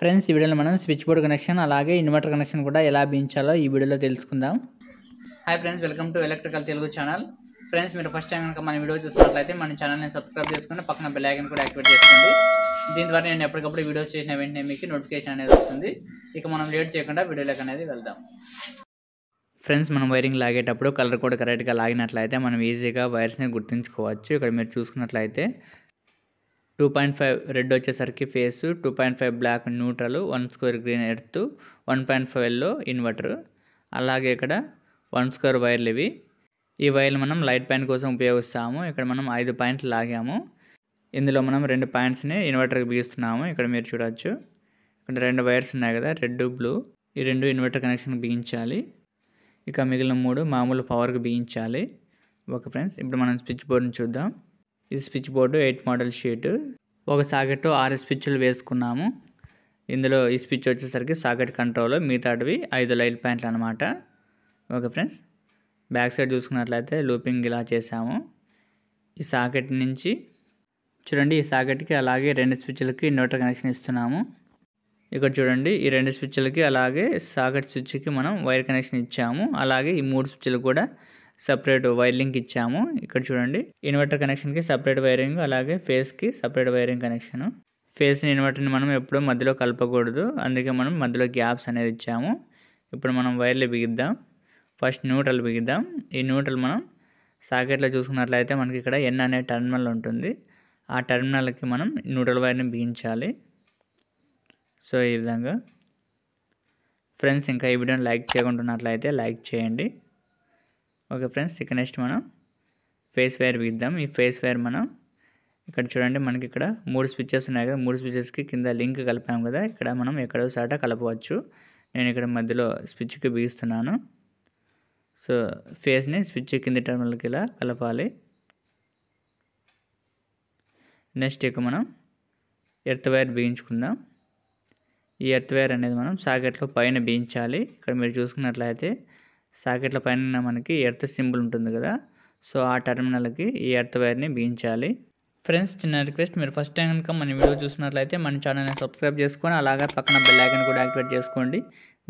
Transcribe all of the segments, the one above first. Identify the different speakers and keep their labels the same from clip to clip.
Speaker 1: Friends ఈ వీడియోలో మనం స్విచ్ బోర్డ్ కనెక్షన్ అలాగే ఇన్వర్టర్ కనెక్షన్ కూడా ఎలా బిగించాలో ఈ వీడియోలో తెలుసుకుందాం. Hi friends welcome to electrical Telugu channel friends మీరు ఫస్ట్ టైం కనుక మన వీడియో చూసినట్లయితే మన ఛానల్ని సబ్స్క్రైబ్ చేసుకుని పక్కన బెల్ ఐకన్ కూడా యాక్టివేట్ చేసుకోండి. దీని ద్వారా నేను ఎప్పటికప్పుడు వీడియోస్ చేసిన వెంటనే మీకు నోటిఫికేషన్ అనేది వస్తుంది. ఇక మనం లేట్ చేయకుండా వీడియోలోకి అనేది వెళ్దాం. ఫ్రెండ్స్ మనం వైరింగ్ లాగేటప్పుడు కలర్ కోడ్ కరెక్ట్గా లాగినట్లయితే మనం ఈజీగా వైర్స్ని గుర్తుంచుకోవచ్చు. ఇక్కడ మీరు చూసుకున్నట్లయితే టూ పాయింట్ ఫైవ్ రెడ్ వచ్చేసరికి phase two point five black neutral one square green earth one point five yellow inverter. అలాగే ఇక్కడ వన్ స్క్వేర్ వైర్లు ఇవి. ఈ వైర్లు మనం లైట్ పాయింట్ కోసం ఉపయోగిస్తాము. ఇక్కడ మనం ఐదు పాయింట్లు లాగాము. ఇందులో మనం రెండు పాయింట్స్ని ఇన్వర్టర్కి బిగిస్తున్నాము. ఇక్కడ మీరు చూడొచ్చు. ఇక్కడ రెండు వైర్స్ ఉన్నాయి కదా రెడ్ బ్లూ. ఈ రెండు ఇన్వర్టర్ కనెక్షన్ బిగించాలి. ఇక మిగిలిన మూడు మామూలు పవర్కి బిగించాలి. ఓకే ఫ్రెండ్స్ ఇప్పుడు మనం స్విచ్ బోర్డ్ని చూద్దాం. ఇది switch board eight model sheet. ఒక సాకెట్ ఆరు స్విచ్లు వేసుకున్నాము. ఇందులో ఈ స్విచ్ వచ్చేసరికి సాకెట్ కంట్రోల్ మిగతాటివి ఐదు లైట్ ప్యాంట్లు అనమాట ఓకే ఫ్రెండ్స్ బ్యాక్ సైడ్ చూసుకున్నట్లయితే లూపింగ్ ఇలా చేసాము ఈ సాకెట్ నుంచి చూడండి ఈ సాకెట్కి అలాగే రెండు స్విచ్లకి ఇన్వర్టర్ కనెక్షన్ ఇస్తున్నాము. ఇక్కడ చూడండి ఈ రెండు స్విచ్లకి అలాగే సాకెట్ స్విచ్కి మనం వైర్ కనెక్షన్ ఇచ్చాము. అలాగే ఈ మూడు స్విచ్లు కూడా సపరేట్ వైర్ లింక్ ఇచ్చాము. ఇక్కడ చూడండి. ఇన్వర్టర్ కనెక్షన్కి సపరేట్ వైరింగ్ అలాగే ఫేస్కి సపరేట్ వైరింగ్ కనెక్షన్. ఫేస్ని ఇన్వర్టర్ని మనం ఎప్పుడూ మధ్యలో కలపకూడదు. అందుకే మనం మధ్యలో గ్యాప్స్ అనేది ఇచ్చాము. ఇప్పుడు మనం వైర్లు బిగిద్దాం. First neutral బిగిద్దాం. ఈ న్యూట్రల్ మనం సాకెట్లో చూసుకున్నట్లయితే మనకి ఇక్కడ ఎన్ అనే టర్మినల్ ఉంటుంది. ఆ టర్మినల్కి మనం న్యూట్రల్ వైర్ని బిగించాలి. సో ఈ విధంగా. ఫ్రెండ్స్ ఇంకా ఈ వీడియోని లైక్ చేయకుంటున్నట్లయితే లైక్ చేయండి. ఓకే ఫ్రెండ్స్ ఇక నెక్స్ట్ మనం ఫేస్ వైర్ బిగిద్దాం ఈ ఫేస్ వైర్ మనం ఇక్కడ చూడండి మనకి ఇక్కడ మూడు స్విచ్చెస్ ఉన్నాయి కదా. మూడు స్విచ్చెస్కి కింద లింక్ కలిపాము కదా. ఇక్కడ మనం ఎక్కడో సాట కలపవచ్చు. నేను ఇక్కడ మధ్యలో స్విచ్కి బిగిస్తున్నాను. సో ఫేస్ని స్విచ్ కింద టర్మినల్కి ఇలా కలపాలి. నెక్స్ట్ ఇక మనం ఎర్త్ వైర్ బిగించుకుందాం. ఈ ఎర్త్ వైర్ అనేది మనం సాకెట్లో పైన బిగించాలి. ఇక్కడ మీరు చూసుకున్నట్లయితే సాకెట్ల పైన మనకి ఎర్త్ సింబల్ ఉంటుంది కదా. సో ఆ టర్మినల్కి ఈ ఎర్త్ వైర్ని బిగించాలి. ఫ్రెండ్స్ చిన్న రిక్వెస్ట్ మీరు ఫస్ట్ టైం కనుక మన వీడియో చూసినట్లయితే మన ఛానల్ని సబ్స్క్రైబ్ చేసుకొని అలాగే పక్కన బెల్ ఐకన్ కూడా యాక్టివేట్ చేసుకోండి.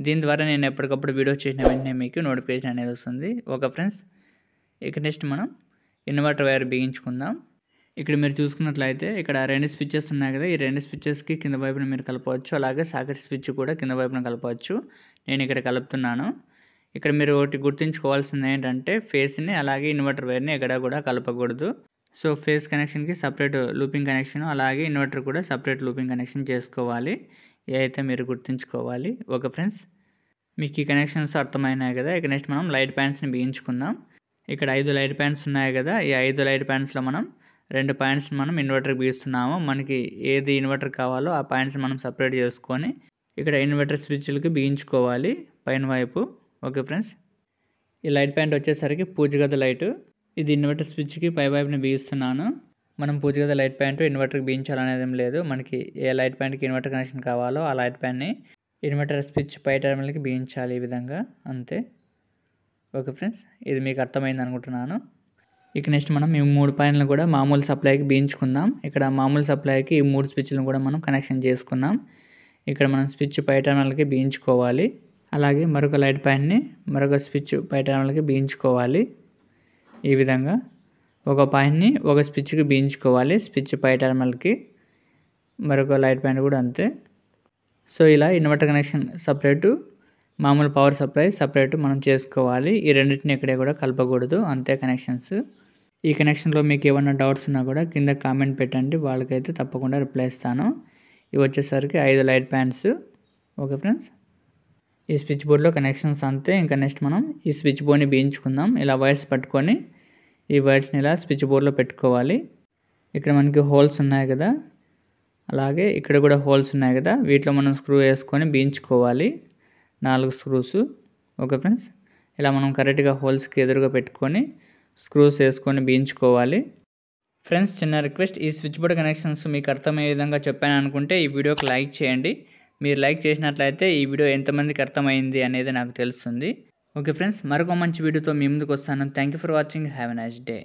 Speaker 1: దీని ద్వారా నేను ఎప్పటికప్పుడు వీడియో చేసిన వెంటనే మీకు నోటిఫికేషన్ అనేది వస్తుంది. ఓకే ఫ్రెండ్స్ ఇక నెక్స్ట్ మనం ఇన్వర్టర్ వైర్ బిగించుకుందాం. ఇక్కడ మీరు చూసుకున్నట్లయితే ఇక్కడ రెండు స్విచ్చెస్ ఉన్నాయి కదా. ఈ రెండు స్విచ్చెస్కి కింద వైపున మీరు కలపవచ్చు. అలాగే సాకెట్ స్విచ్ కూడా కింద వైపున కలపవచ్చు. నేను ఇక్కడ కలుపుతున్నాను. ఇక్కడ మీరు ఒకటి గుర్తుంచుకోవాల్సింది ఏంటంటే ఫేస్ని అలాగే ఇన్వర్టర్ వైర్ని ఎక్కడ కూడా కలపకూడదు. సో ఫేస్ కనెక్షన్కి సపరేట్ లూపింగ్ కనెక్షన్ అలాగే ఇన్వర్టర్ కూడా సపరేట్ లూపింగ్ కనెక్షన్ చేసుకోవాలి. ఏ అయితే మీరు గుర్తుంచుకోవాలి. Okay friends? మీకు ఈ కనెక్షన్స్ అర్థమైనాయి కదా? ఇక నెక్స్ట్ మనం లైట్ ప్యాంట్స్ని బిగించుకుందాం. ఇక్కడ ఐదు లైట్ ప్యాంట్స్ ఉన్నాయి కదా? ఈ ఐదు లైట్ ప్యాంట్స్లో మనం రెండు పాయింట్స్ మనం ఇన్వర్టర్కి బిగిస్తున్నాము. మనకి ఏది ఇన్వర్టర్ కావాలో ఆ పాయింట్స్ మనం సపరేట్ చేసుకొని ఇక్కడ ఇన్వర్టర్ స్విచ్లకి బిగించుకోవాలి. పైన వైపు. Okay friends. ఈ లైట్ ప్యాంట్ వచ్చేసరికి పూజగద లైట్. ఇది ఇన్వర్టర్ స్విచ్కి పై వైపుని బిగిస్తున్నాను. మనం పూజగద లైట్ ప్యాంట్ ఇన్వర్టర్కి బిగించాలనేది ఏం లేదు. మనకి ఏ లైట్ ప్యాంట్కి ఇన్వర్టర్ కనెక్షన్ కావాలో ఆ లైట్ ప్యాంట్ని ఇన్వర్టర్ స్విచ్ పై టర్మినల్కి బిగించాలి ఈ విధంగా. అంతే. Okay friends. ఇది మీకు అర్థమైంది అనుకుంటున్నాను. ఇక నెక్స్ట్ మనం ఈ మూడు పాయింట్లను కూడా మామూలు సప్లైకి బిగించుకుందాం. ఇక్కడ మామూలు సప్లైకి ఈ మూడు స్విచ్లను కూడా మనం కనెక్షన్ చేసుకున్నాం. ఇక్కడ మనం స్విచ్ పై టర్మినల్కి బిగించుకోవాలి. అలాగే మరొక లైట్ పాయింట్ని మరొక స్విచ్ పై టర్మినల్కి బిగించుకోవాలి. ఈ విధంగా ఒక పాయింట్ని ఒక స్విచ్కి బిగించుకోవాలి. స్విచ్ పై టర్మినల్కి మరొక లైట్ పాయింట్ కూడా అంతే. సో ఇలా ఇన్వర్టర్ కనెక్షన్ సపరేటు మామూలు పవర్ సప్లై సపరేట్ మనం చేసుకోవాలి. ఈ రెండింటిని ఇక్కడే కూడా కలపకూడదు. అంతే కనెక్షన్స్. ఈ కనెక్షన్లో మీకు ఏమైనా డౌట్స్ ఉన్నా కూడా కింద కామెంట్ పెట్టండి. వాళ్ళకైతే తప్పకుండా రిప్లై ఇస్తాను. ఇవి వచ్చేసరికి ఐదు లైట్ ప్యాన్స్. Okay friends? ఈ స్విచ్ బోర్డ్లో కనెక్షన్స్ అంతే. ఇంకా నెక్స్ట్ మనం ఈ స్విచ్ బోర్డ్ని బీయించుకుందాం ఇలా వైర్స్ పట్టుకొని ఈ వైర్స్ని ఇలా స్విచ్ బోర్డ్లో పెట్టుకోవాలి. ఇక్కడ మనకి హోల్స్ ఉన్నాయి కదా. అలాగే ఇక్కడ కూడా హోల్స్ ఉన్నాయి కదా. వీటిలో మనం స్క్రూ వేసుకొని బీయించుకోవాలి నాలుగు స్క్రూస్. Okay friends? ఇలా మనం కరెక్ట్గా హోల్స్కి ఎదురుగా పెట్టుకొని స్క్రూస్ వేసుకొని బీయించుకోవాలి ఫ్రెండ్స్ చిన్న రిక్వెస్ట్ ఈ స్విచ్ బోర్డ్ కనెక్షన్స్ మీకు అర్థమయ్యే విధంగా చెప్పాను అనుకుంటే ఈ వీడియోకి లైక్ చేయండి. మీరు లైక్ చేసినట్లయితే ఈ వీడియో ఎంతమందికి అర్థమైంది అనేది నాకు తెలుస్తుంది. ఓకే ఫ్రెండ్స్ మరొక మంచి వీడియోతో మీ ముందుకు వస్తాను. Thank you for watching have a nice day